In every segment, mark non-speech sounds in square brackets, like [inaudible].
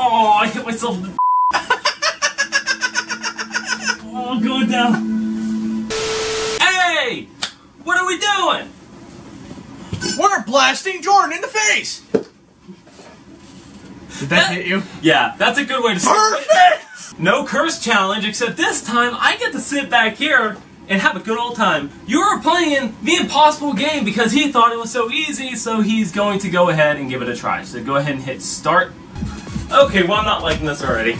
Oh, I hit myself in the. [laughs] oh, I'm going down. Hey! What are we doing? We're blasting Jordan in the face! Did that hit you? Yeah, that's a good way to start. Perfect! No curse challenge, except this time I get to sit back here and have a good old time. You were playing the impossible game because he thought it was so easy, so he's going to go ahead and give it a try. So go ahead and hit start. Okay, well I'm not liking this already.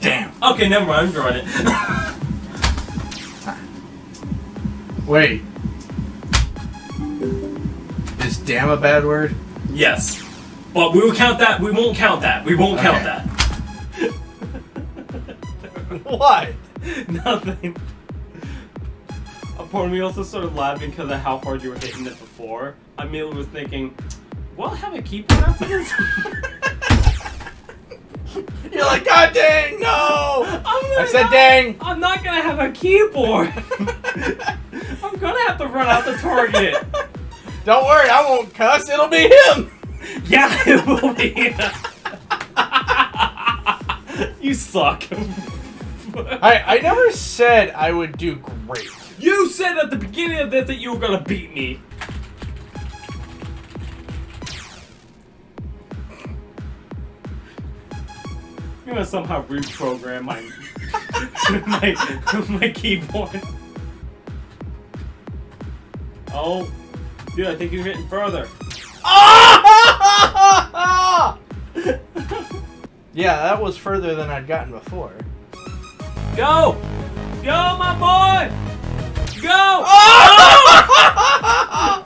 Damn. Okay, never mind, I'm drawing it. Wait. Is damn a bad word? yes. But we will count that, we won't count that. We won't count that. [laughs] What? Nothing. A part of me also started laughing because of how hard you were hitting it before. I immediately was thinking, will I have a keyboard after this? [laughs] You're like, God dang, no! I'm I not- said dang! I'm not gonna have a keyboard. [laughs] I'm gonna have to run out the target. [laughs] Don't worry, I won't cuss, it'll be him! [laughs] Yeah, it will be. you suck. I, I never said I would do great. You said at the beginning of this that you were gonna beat me. I'm gonna somehow reprogram my [laughs] my my keyboard. Oh, dude, I think you're hitting further. [laughs] yeah, that was further than I'd gotten before. Go, go, my boy, go. Oh!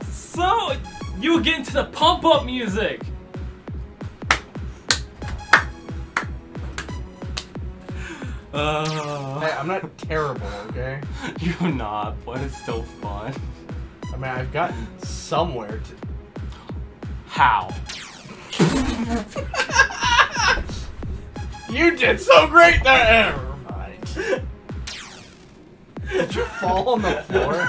[laughs] So you were getting to the pump up music. Uh, Hey, I'm not terrible, okay? [laughs] You're not, but it's still fun. I mean, I've gotten somewhere to. How? [laughs] You did so great there! Never mind. Did you fall on the floor?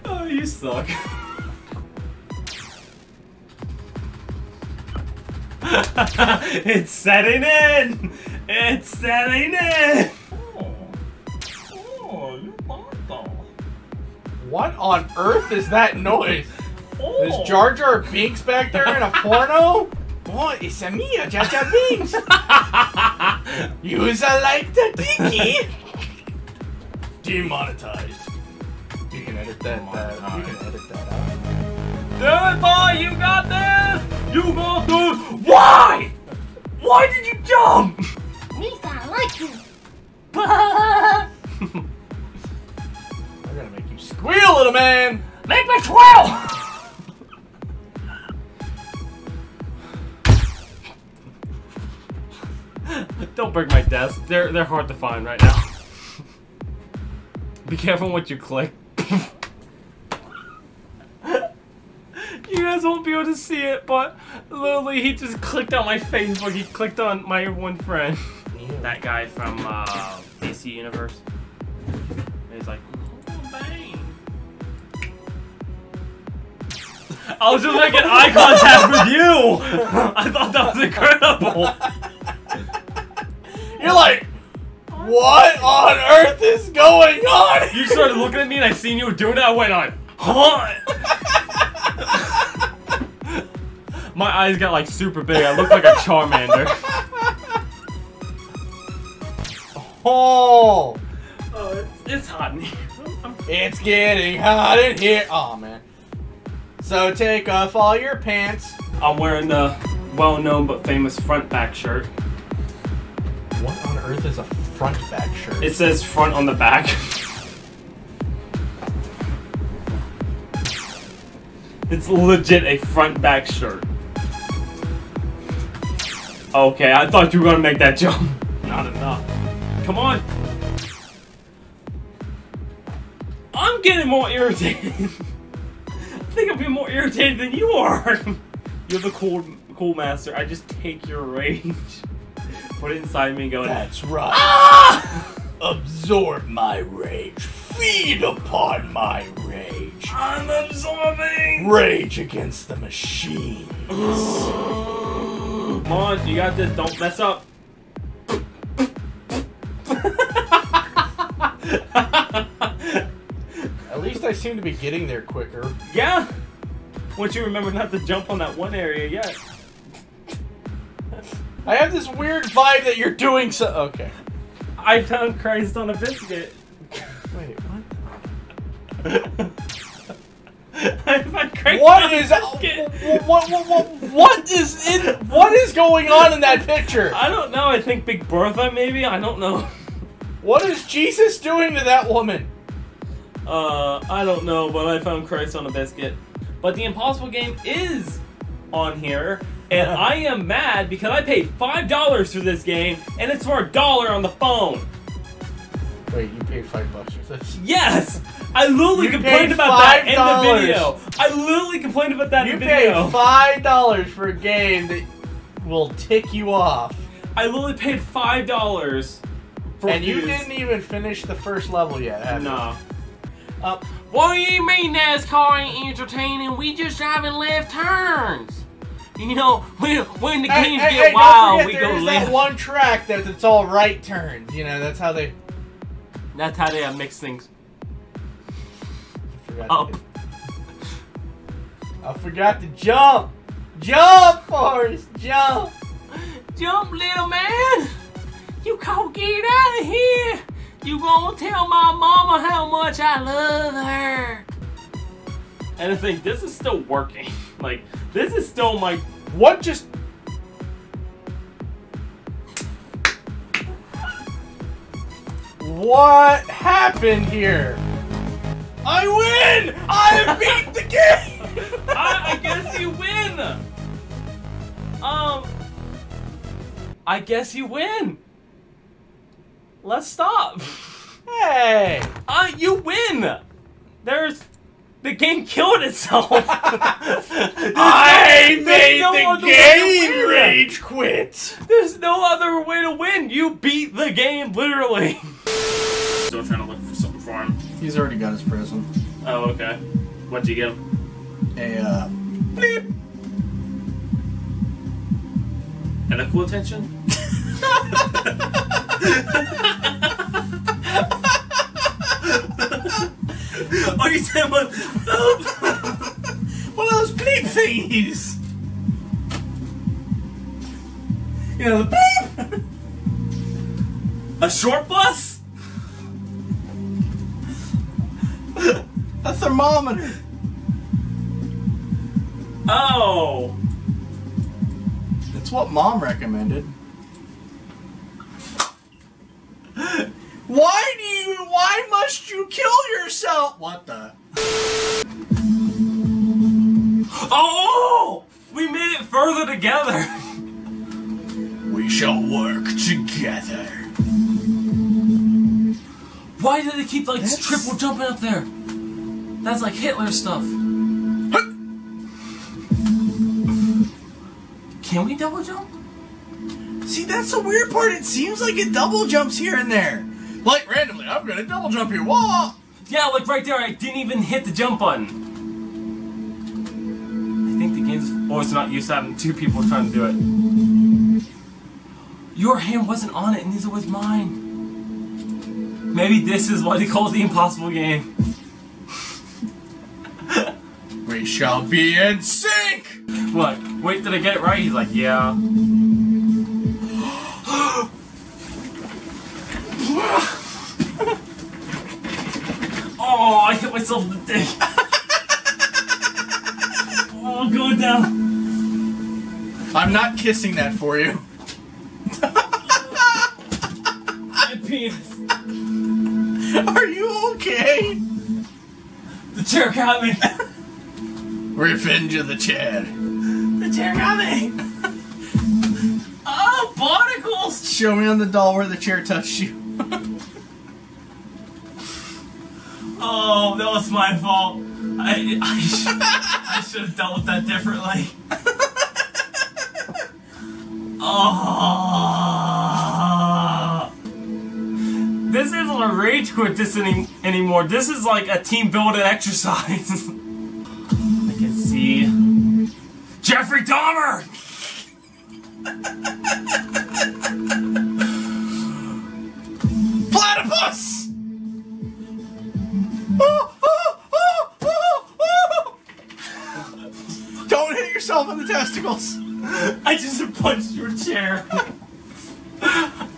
[laughs] oh, you suck. it's setting in! It's setting in! Oh, Oh, you What on earth is that noise? Oh. Is Jar Jar Binks back there in a porno? [laughs] Oh, it's a me, Jar Jar Binks. [laughs] Use a like the dinky. Demonetized. You can edit that. that you can edit that out. Do it, boy! You got this! You got this! Why? Why did you jump? [laughs] I like you. I'm gonna make you squeal, little man. Make me twelve! Don't break my desk. They're they're hard to find right now. Be careful what you click. you guys won't be able to see it, but literally he just clicked on my Facebook. He clicked on my one friend. That guy from uh, DC Universe. And he's like. I was just making eye contact with you. [laughs] I thought that was incredible. You're like, what on earth is going on? You started looking at me and I seen you doing it. I went on, huh? [laughs] My eyes got like super big. I looked like a Charmander. Oh, Oh, it's, it's hot in here. It's getting hot in here. Oh man. So take off all your pants. I'm wearing the well-known but famous front back shirt. What on earth is a front back shirt? It says front on the back. it's legit a front back shirt. Okay, I thought you were gonna make that jump. Not enough. Come on. I'm getting more irritated. [laughs] I think I'm getting more irritated than you are. [laughs] You're the cool, cool master. I just take your rage, [laughs] put it inside me, and go. That's right. Ah! Absorb my rage. Feed upon my rage. I'm absorbing. Rage against the machine. [gasps] Come on, you got this. Don't mess up. I seem to be getting there quicker. yeah. Once you remember not to jump on that one area yet. I have this weird vibe that you're doing so. Okay. I found Christ on a biscuit. Wait, what? [laughs] I found Christ What on a is biscuit. what, what, what, what is in what is going on in that picture? I don't know. I think Big Bertha, maybe. I don't know. What is Jesus doing to that woman? Uh, I don't know, but I found Christ on a biscuit. But the Impossible Game is on here, and [laughs] I am mad because I paid five dollars for this game, and it's for a dollar on the phone. Wait, you paid five bucks for this? Yes, I literally You complained about that in the video. I literally complained about that You in the video. You paid five dollars for a game that will tick you off, I literally paid five dollars for and you didn't even finish the first level yet. Have you? Uh, What do you mean NASCAR ain't entertaining? We just driving left turns. You know, [laughs] when, when the games hey, get hey, wild, we go left. that one track that it's all right turns. You know, that's how they. That's how they have mixed things forgot up. To, I forgot to jump. Jump, Forrest, jump. [laughs] Jump, little man. You can't get out of here. You gonna tell my mama how much I love her. And I think this is still working. [laughs] Like, this is still my What just? What happened here? I win! I beat the game! [laughs] I, I guess you win. Um, I guess you win. Let's stop. hey! Uh, you win. There's the game killed itself. [laughs] I there's made no the other way to game rage quit! There's no other way to win. You beat the game literally. Still trying to look for something for him. He's already got his present. Oh, okay. What'd you get him? A uh, bleep. An equal [laughs] [laughs] attention? oh, you said what? One of those bleep thingies. You know the bleep. A short bus? A thermometer. Oh. It's what mom recommended. Why do you? Why must you kill yourself? What the? Oh! We made it further together. We shall work together. Why do they keep like That's- triple jumping up there? That's like Hitler stuff. Can we double jump? See, that's the weird part. It seems like it double jumps here and there. Like randomly, I'm gonna double jump here. Whoa! Yeah, like right there, I didn't even hit the jump button. I think the game's always not used to having two people trying to do it. Your hand wasn't on it, and neither was mine. Maybe this is why they call it the impossible game. [laughs] We shall be in sync. What? Wait, did I get it right? He's like, yeah. Myself in the dick. oh, I'm going down. I'm not kissing that for you. My penis. Are you okay? The chair got me. Revenge of the Chad. The chair got me. Oh, barnacles. Show me on the doll where the chair touched you. That was my fault. I I, sh- [laughs] I should have dealt with that differently. Oh. [laughs] This isn't a rage quit this any- anymore. This is like a team building exercise. [laughs] I can see Jeffrey Dahmer. Testicles. I just punched your chair.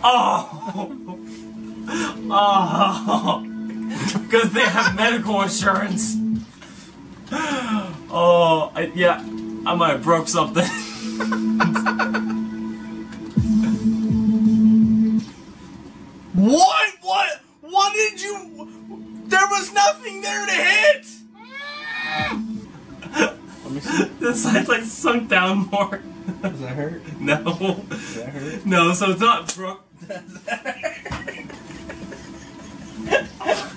oh. Oh. Because they have medical insurance. Oh, I, yeah. I might have broke something. [laughs] What? What? What did you? There was nothing there to hit. Let me [laughs] see. the side's like sunk down more. Does that hurt? [laughs] No. Does that hurt? No, so it's not broke. [laughs]